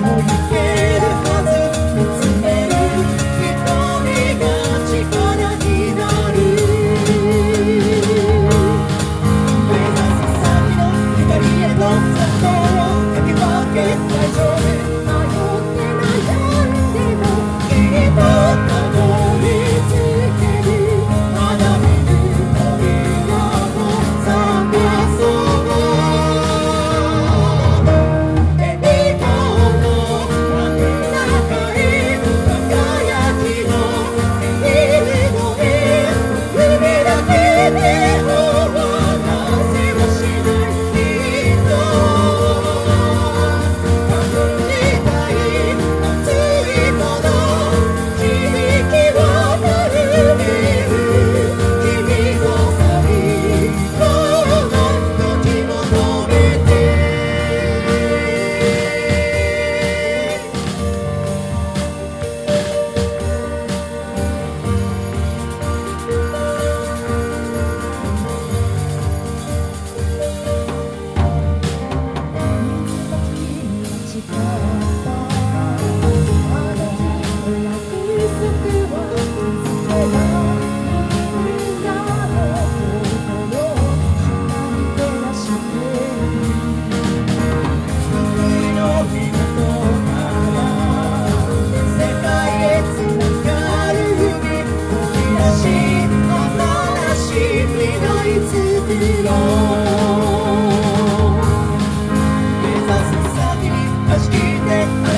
know you can. that